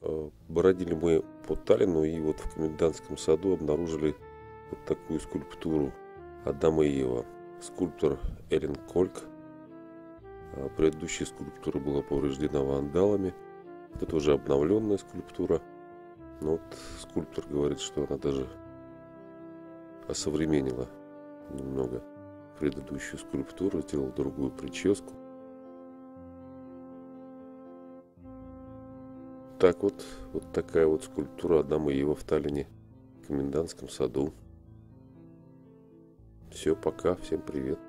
Бродили мы по Таллину и вот в комендантском саду обнаружили вот такую скульптуру Адама и Ева. Скульптор Эллен Кольк. А предыдущая скульптура была повреждена вандалами. Это уже обновленная скульптура. Но вот скульптор говорит, что она даже осовременила немного предыдущую скульптуру, сделал другую прическу. Так вот, вот такая вот скульптура Адама и Ева в Таллине, в комендантском саду. Все, пока, всем привет.